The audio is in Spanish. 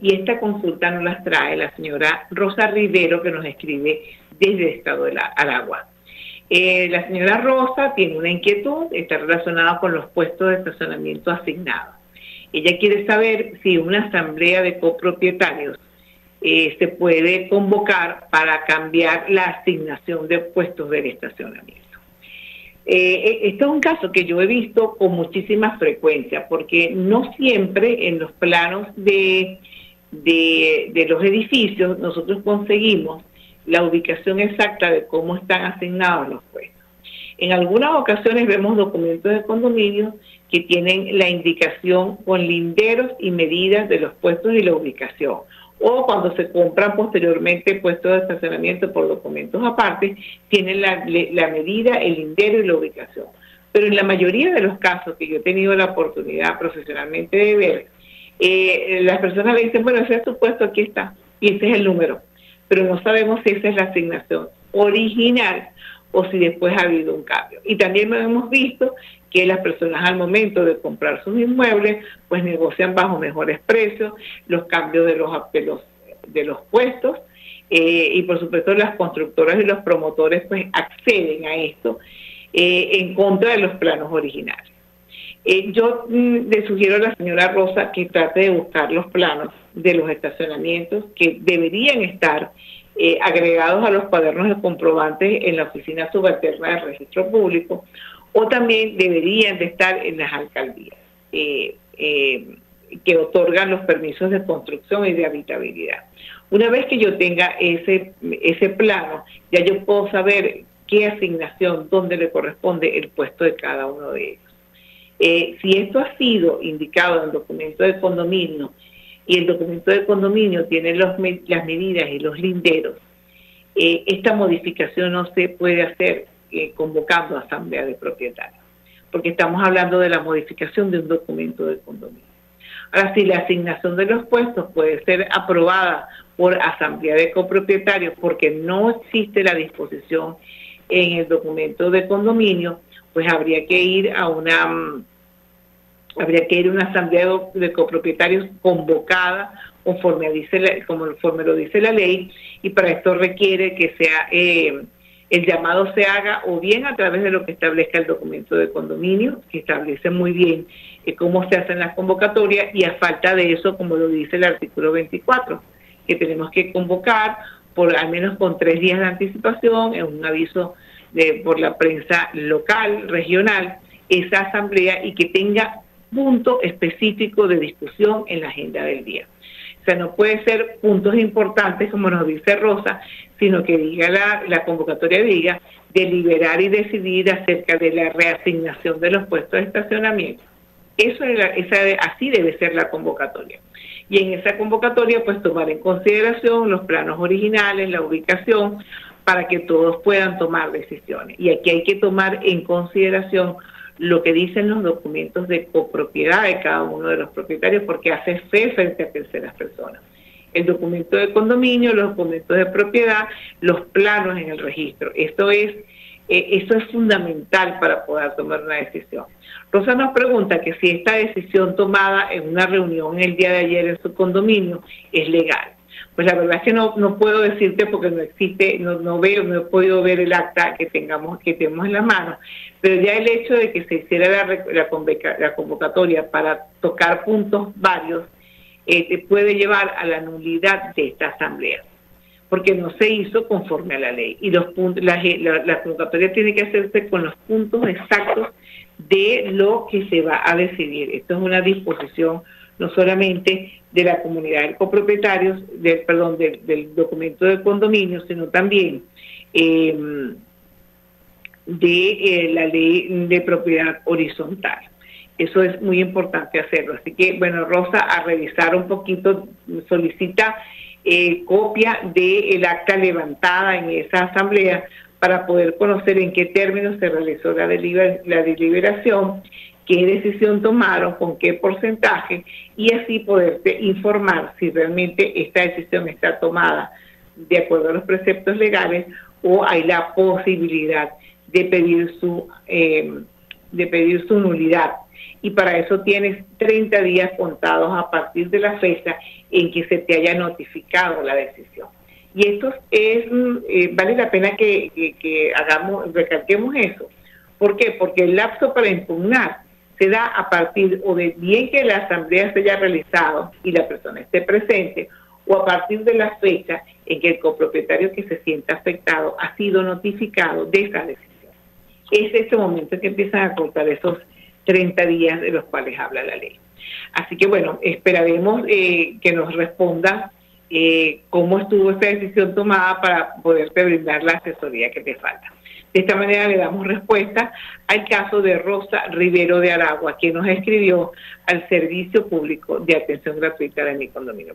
Y esta consulta nos las trae la señora Rosa Rivero, que nos escribe desde el estado de Aragua. Eh, la señora Rosa tiene una inquietud, está relacionada con los puestos de estacionamiento asignados. Ella quiere saber si una asamblea de copropietarios eh, se puede convocar para cambiar la asignación de puestos del estacionamiento. Eh, este es un caso que yo he visto con muchísima frecuencia, porque no siempre en los planos de de, los edificios, nosotros conseguimos la ubicación exacta de cómo están asignados los puestos. En algunas ocasiones vemos documentos de condominio que tienen la indicación con linderos y medidas de los puestos y la ubicación. O cuando se compran posteriormente puestos de estacionamiento por documentos aparte, tienen la, la medida, el lindero y la ubicación. Pero en la mayoría de los casos que yo he tenido la oportunidad profesionalmente de ver, eh, las personas le dicen, bueno, ese es tu puesto, aquí está, y ese es el número, pero no sabemos si esa es la asignación original o si después ha habido un cambio. Y también hemos visto que las personas al momento de comprar sus inmuebles, pues negocian bajo mejores precios los cambios de los, de los, puestos, eh, y por supuesto las constructoras y los promotores pues acceden a esto eh, en contra de los planos originales. Eh, yo mm, le sugiero a la señora Rosa que trate de buscar los planos de los estacionamientos que deberían estar agregados a los cuadernos de comprobantes en la oficina subalterna del registro público o también deberían de estar en las alcaldías eh, que otorgan los permisos de construcción y de habitabilidad. Una vez que yo tenga ese, ese plano, ya yo puedo saber qué asignación, dónde le corresponde el puesto de cada uno de ellos. Eh, si esto ha sido indicado en el documento de condominio y el documento de condominio tiene las medidas y los linderos, eh, esta modificación no se puede hacer eh, convocando a asamblea de propietarios, porque estamos hablando de la modificación de un documento de condominio. Ahora, si la asignación de los puestos puede ser aprobada por asamblea de copropietarios porque no existe la disposición en el documento de condominio, pues habría que ir a una mm, habría que ir a una asamblea de copropietarios convocada conforme dice conforme lo dice la ley y para esto requiere que sea eh, el llamado se haga o bien a través de lo que establezca el documento de condominio, que establece muy bien eh, cómo se hacen las convocatorias y a falta de eso, como lo dice el artículo 24, que tenemos que convocar por al menos con tres días de anticipación en un aviso por la prensa local, regional, esa asamblea y que tenga punto específico de discusión en la agenda del día. O sea, no puede ser puntos importantes, como nos dice Rosa, sino que diga la, la convocatoria diga deliberar y decidir acerca de la reasignación de los puestos de estacionamiento. Eso es esa, así debe ser la convocatoria. Y en esa convocatoria, pues tomar en consideración los planos originales, la ubicación, para que todos puedan tomar decisiones. Y aquí hay que tomar en consideración lo que dicen los documentos de copropiedad de cada uno de los propietarios, porque hace fe frente a terceras personas. El documento de condominio, los documentos de propiedad, los planos en el registro. Esto es, eh, es fundamental para poder tomar una decisión. Rosa nos pregunta que si esta decisión tomada en una reunión el día de ayer en su condominio es legal pues la verdad es que no, no puedo decirte porque no existe, no, no veo, no he podido ver el acta que tengamos, que tenemos en la mano, pero ya el hecho de que se hiciera la, la, convocatoria para tocar puntos varios eh, puede llevar a la nulidad de esta asamblea porque no se hizo conforme a la ley y los puntos, la, la, convocatoria tiene que hacerse con los puntos exactos de lo que se va a decidir. Esto es una disposición no solamente de la comunidad de copropietarios, del, perdón, del, documento de condominio, sino también em, de eh, la ley de propiedad horizontal. Eso es muy importante hacerlo. Así que, bueno, Rosa, a revisar un poquito, solicita eh, copia del acta levantada en esa asamblea para poder conocer en qué términos se realizó la, la deliberación qué decisión tomaron, con qué porcentaje y así poderte informar si realmente esta decisión está tomada de acuerdo a los preceptos legales o hay la posibilidad de pedir su, eh, de pedir su nulidad. Y para eso tienes 30 días contados a partir de la fecha en que se te haya notificado la decisión. Y esto es, eh, vale la pena que, que hagamos, recalquemos eso. ¿Por qué? Porque el lapso para impugnar se da a partir o de bien que la asamblea se haya realizado y la persona esté presente, o a partir de la fecha en que el copropietario que se sienta afectado ha sido notificado de esa decisión. Es ese momento en que empiezan a contar esos 30 días de los cuales habla la ley. Así que bueno, esperaremos eh, que nos responda eh, cómo estuvo esta decisión tomada para poderte brindar la asesoría que te falta. De esta manera le damos respuesta al caso de Rosa Rivero de Aragua, quien nos escribió al Servicio Público de Atención Gratuita de mi condominio.